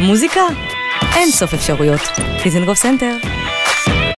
מוזיקה? אין סוף אפשרויות. דיזנגוף סנטר.